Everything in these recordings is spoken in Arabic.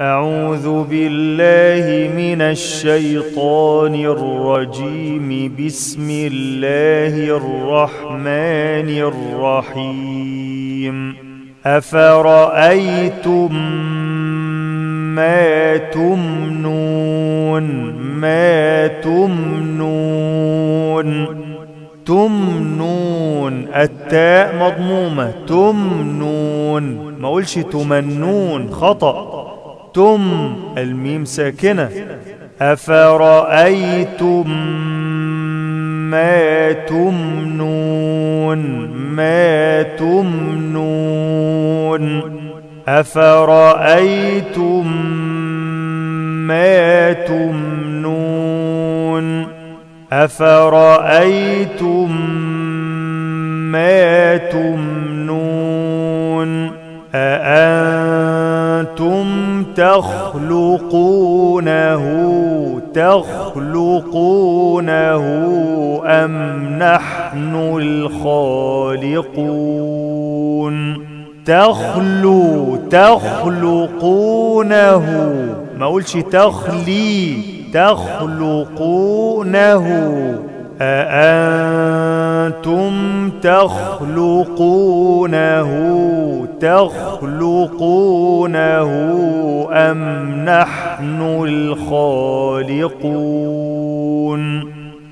أعوذ بالله من الشيطان الرجيم. بسم الله الرحمن الرحيم. أفرأيتم ما تمنون؟ ما تمنون؟ تمنون. التاء مضمومة. تمنون. ما قولش تمنون. خطأ. تم الميم ساكنة؟ أفرأيتم ما تمنون؟ ما تمنون؟ أفرأيتم ما تمنون؟ أفرأيتم ما تمنون؟ أأنتم تخلقونه تخلقونه أم نحن الخالقون؟ تخلو تخلقونه ما قولش تخلي تخلقونه أأنتم تخلقونه تخلقونه أم نحن الخالقون؟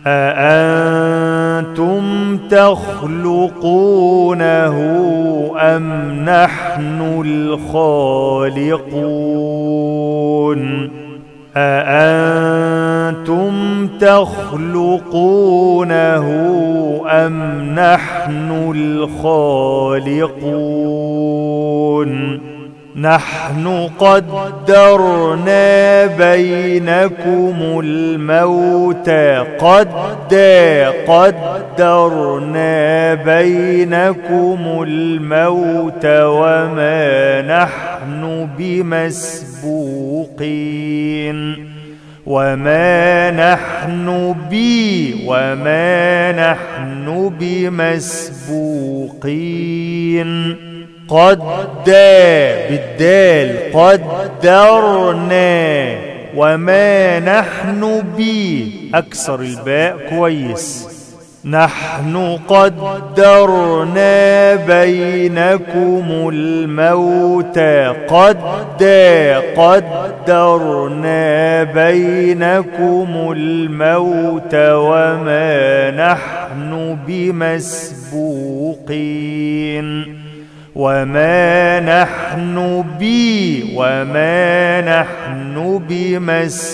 أأنتم تخلقونه أم نحن الخالقون؟ أأنتم تخلقونه أم نحن الخالقون؟ نحن قدرنا بينكم الموت قد قدرنا بينكم الموت وما نحن بمسبوقين. وما نحن بي وما نحن بمسبوقين قد بالدال قدرنا وما نحن بي أكسر الباء كويس نحن قدرنا بينكم الموت. قد قدرنا بينكم الموت وما نحن بمسبوقين. وما نحن بي وما نحن بمسبوقين.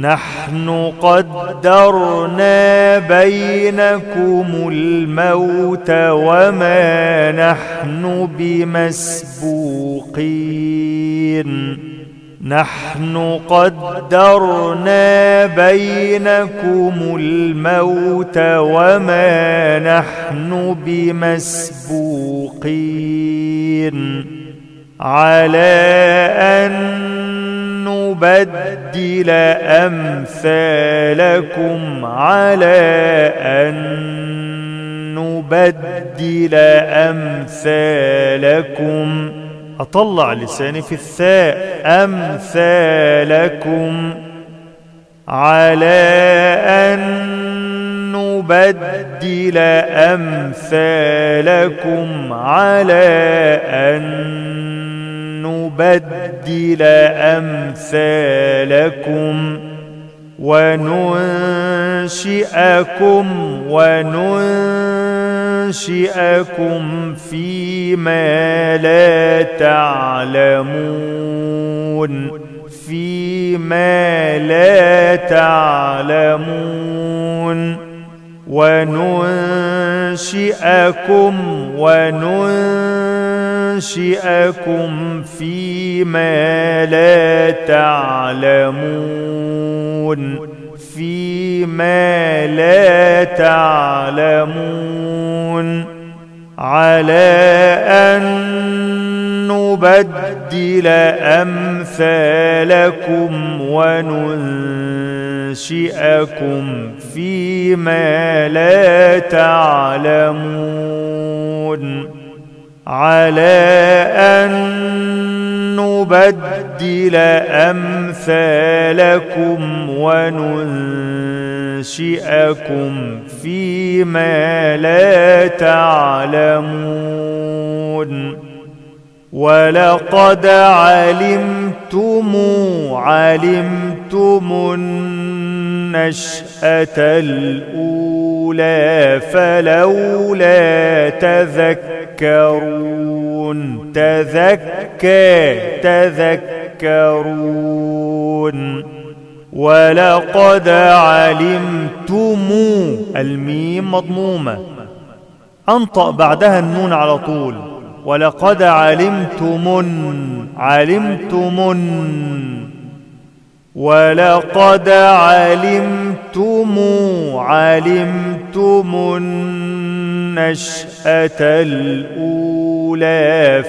نحن قدرنا بينكم الموت وما نحن بمسبوقين. نحن قدرنا بينكم الموت وما نحن بمسبوقين. على أن نبدل أمثالكم على أن نبدل أمثالكم. أطلع لساني في الثاء. أمثالكم على أن نبدل أمثالكم على أن نبدل أمثالكم وننشئكم وننشئكم فيما لا تعلمون فيما لا تعلمون. وننشئكم وننشئكم فيما لا تعلمون فيما لا تعلمون على أن نبدل أمثالكم وننشئكم فيما لا تعلمون. على أن نبدل أمثالكم وننشئكم فيما لا تعلمون. ولقد علمتم علمتم النشأة الأولى فلولا تذكرون تذكى تذكرون. ولقد علمتم الميم مضمومة. أنطق بعدها النون على طول. ولقد علمتم علمتم. ولقد علمتم علمتم النشأة الأولى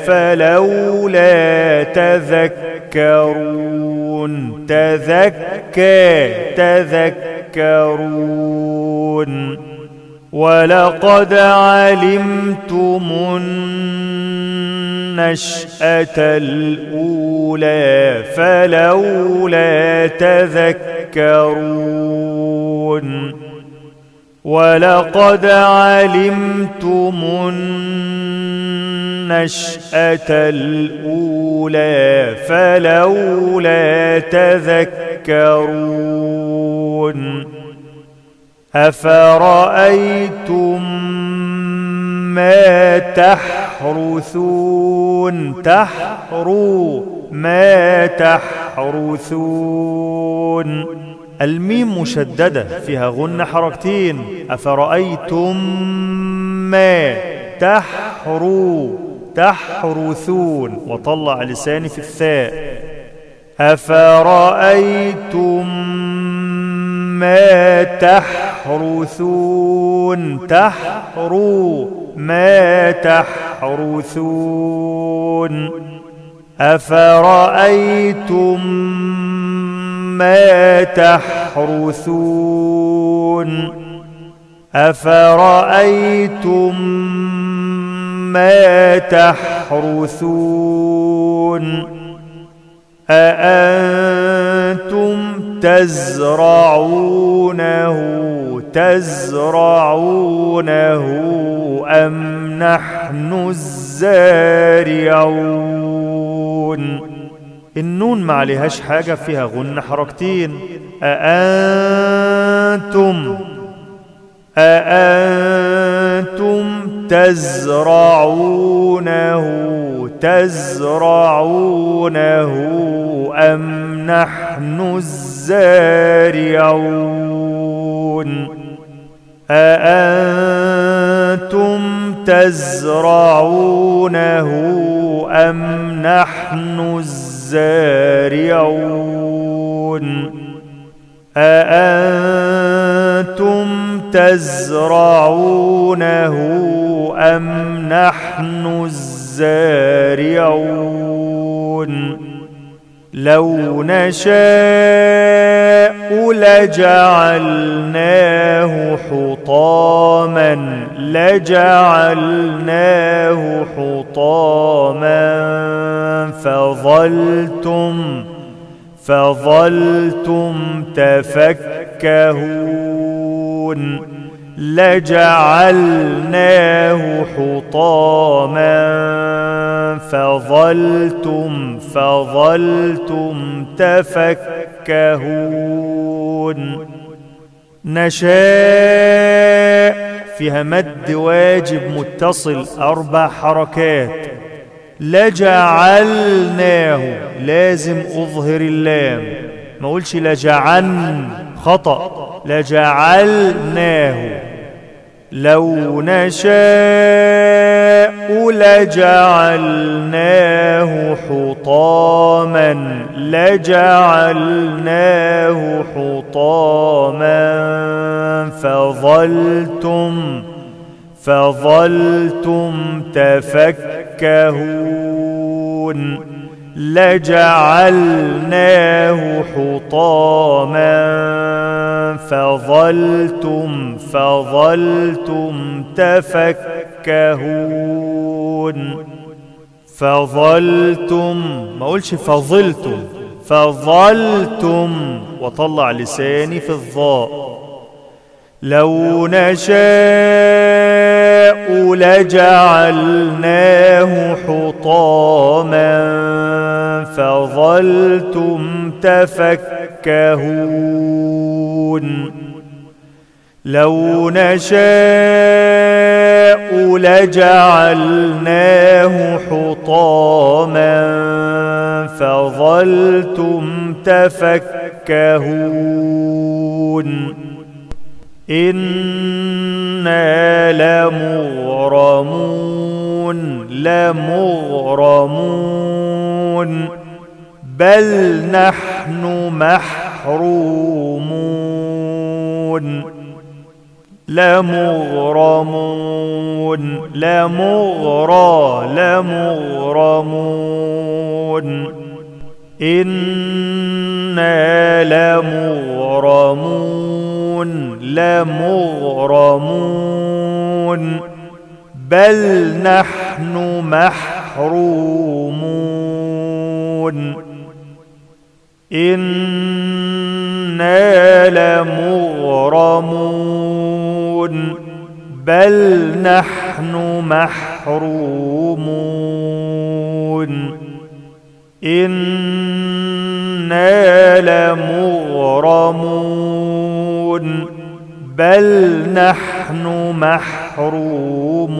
فلولا تذكرون تذكى تذكرون ولقد علمتم النشأة الأولى فلولا تذكرون ولقد علمتم النشأة الأولى فلولا تذكرون أفرأيتم ما تحرثون تحروا ما تحرثون. الميم مشددة فيها غن حركتين. أفرأيتم ما تحروا تحرثون. وطلع لساني في الثاء. أفرأيتم ما تحرثون تحروا ما تحرثون. أفرأيتم ما تحرثون؟ أفرأيتم ما تحرثون؟ أأنتم تزرعونه تزرعونه أم نحن الزارعون؟ النون ما عليهاش حاجة فيها غن حركتين. أأنتم؟ أأنتم تزرعونه تزرعونه أم نحن الزارعون. أأنتم تزرعونه أم نحن الزارعون؟ أأنتم تزرعونه أم نحن الزارعون؟ لو نشاء لجعلناه حطاما لجعلناه حطاما. فظلتم فظلتم تفكهون. لجعلناه حطاما. فظلتم فظلتم تفكهون. نشاء فيها مد واجب متصل أربع حركات. لجعلناه لازم أظهر اللام. ما أقولش لجعلن خطأ. لجعلناه. لو نشاء لجعلناه حطاما لجعلناه حطاما. فظلتم فظلتم تفكهون. لجعلناه حطاما. فظلتم فظلتم تفكهون. فظلتم ما أقولش فظلتم فظلتم وطلع لساني في الظاء لو نشاء لجعلناه حطاما فظلتم تفكهون. لو نشاء لجعلناه حطاما فظلتم تفكهون. إنا لمغرمون لمغرمون. بل نحن محرومون لمغرمون لمغرى لمغرمون. إنا لمغرمون لمغرمون. بل نحن محرومون. إنا لمغرمون بل نحن محرومون إنا لمغرمون بل نحن محرومون